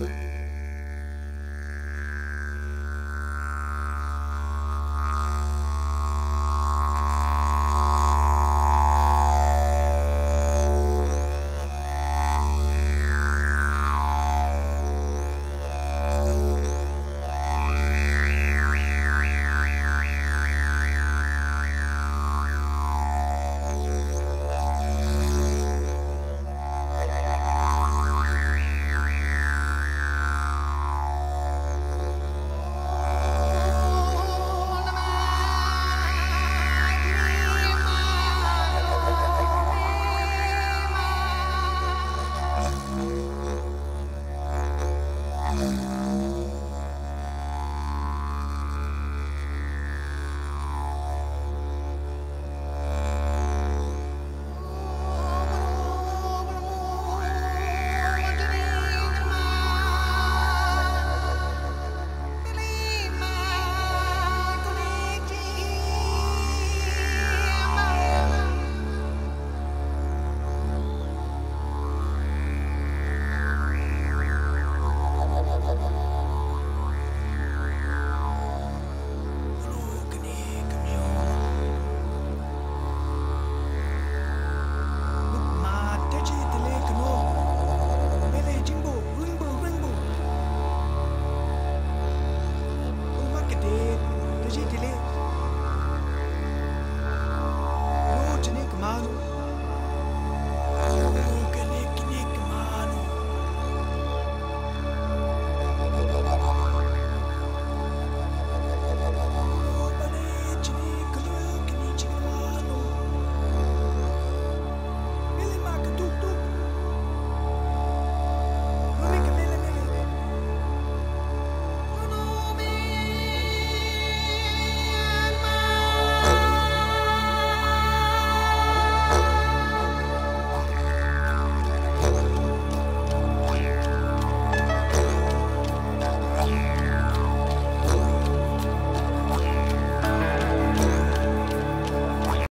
Este.